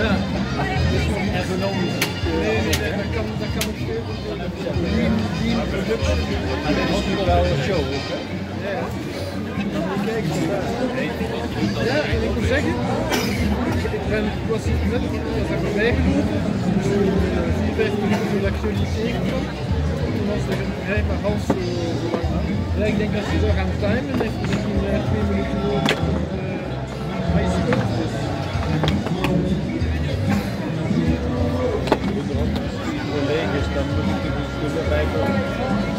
Ja. Ergonomisch. Nee, dat kan, dat kan ook veel. Maar dit is wel een show ook, hè? Ja. Ja, en ik moet zeggen, ik ben, was net was voorbij gelopen, zo vier, vijf minuten voordat ik jullie tegenkwam. Toen was er half zo, zo. Ja, ik denk dat ze zo gaan timen, İstanbul'a gittik. Üsküdar'a